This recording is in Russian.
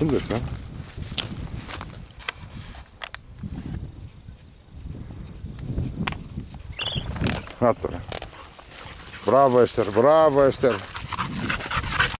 Видиш, а? Готове. Браво, Эстер, браво, Эстер.